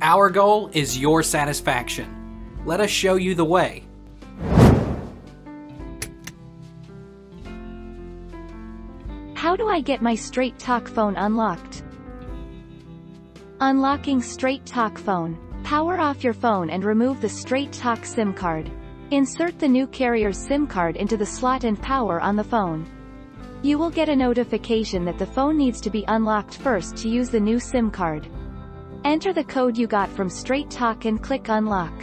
Our goal is your satisfaction. Let us show you the way. How do I get my Straight Talk phone unlocked? Unlocking Straight Talk phone. Power off your phone and remove the Straight Talk SIM card. Insert the new carrier's SIM card into the slot and power on the phone. You will get a notification that the phone needs to be unlocked first to use the new SIM card. Enter the code you got from Straight Talk and click Unlock.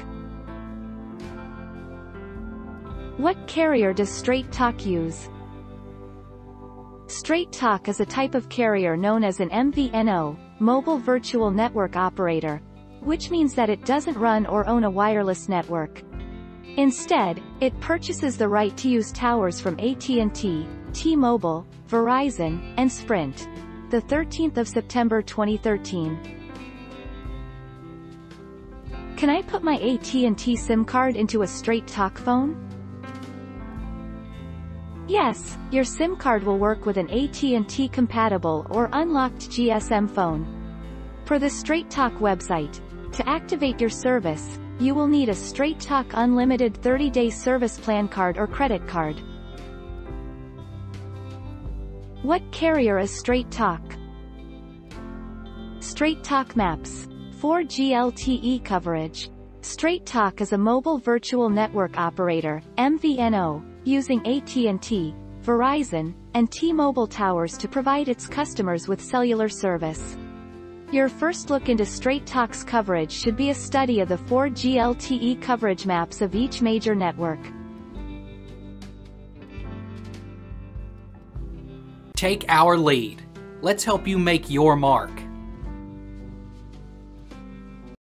What carrier does Straight Talk use? Straight Talk is a type of carrier known as an MVNO, Mobile Virtual Network Operator, which means that it doesn't run or own a wireless network. Instead, it purchases the right to use towers from AT&T, T-Mobile, Verizon, and Sprint. The 13th of September 2013. Can I put my AT&T SIM card into a Straight Talk phone? Yes, your SIM card will work with an AT&T compatible or unlocked GSM phone. For the Straight Talk website, to activate your service, you will need a Straight Talk Unlimited 30-day service plan card or credit card. What carrier is Straight Talk? Straight Talk Maps. 4G LTE coverage. Straight Talk is a mobile virtual network operator, MVNO, using AT&T, Verizon, and T-Mobile towers to provide its customers with cellular service. Your first look into Straight Talk's coverage should be a study of the 4G LTE coverage maps of each major network. Take our lead. Let's help you make your mark.